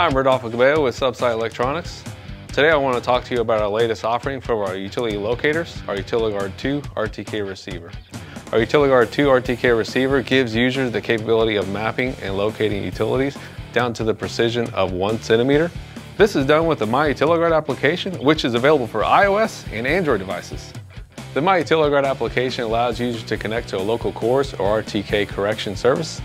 Hi, I'm Rodolfo Cabello with Subsite Electronics. Today I want to talk to you about our latest offering for our utility locators, our UtiliGuard 2 RTK receiver. Our UtiliGuard 2 RTK receiver gives users the capability of mapping and locating utilities down to the precision of one centimeter. This is done with the My UtiliGuard application, which is available for iOS and Android devices. The My UtiliGuard application allows users to connect to a local CORS or RTK correction service.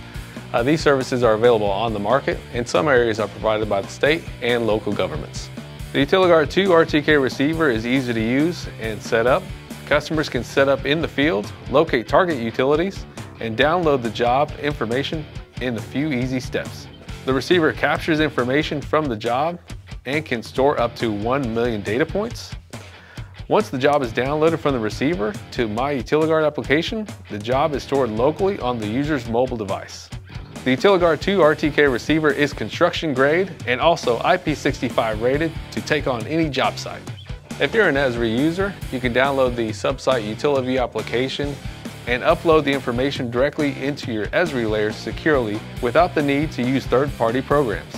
Uh, these services are available on the market, and some areas are provided by the state and local governments. The UtiliGuard 2 RTK receiver is easy to use and set up. Customers can set up in the field, locate target utilities, and download the job information in a few easy steps. The receiver captures information from the job and can store up to 1 million data points. Once the job is downloaded from the receiver to My UtiliGuard application, the job is stored locally on the user's mobile device. The UtiliGuard 2 RTK receiver is construction grade and also IP65 rated to take on any job site. If you're an Esri user, you can download the Subsite UtiliView application and upload the information directly into your Esri layer securely without the need to use third-party programs.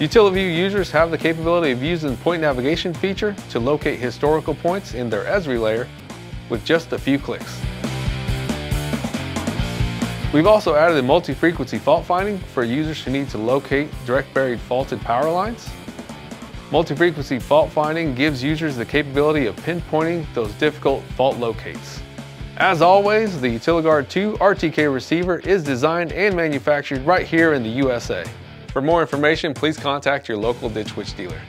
UtiliView users have the capability of using the point navigation feature to locate historical points in their Esri layer with just a few clicks. We've also added a multi-frequency fault finding for users who need to locate direct buried faulted power lines. Multi-frequency fault finding gives users the capability of pinpointing those difficult fault locates. As always, the UtiliGuard 2 RTK receiver is designed and manufactured right here in the USA. For more information, please contact your local Ditch Witch dealer.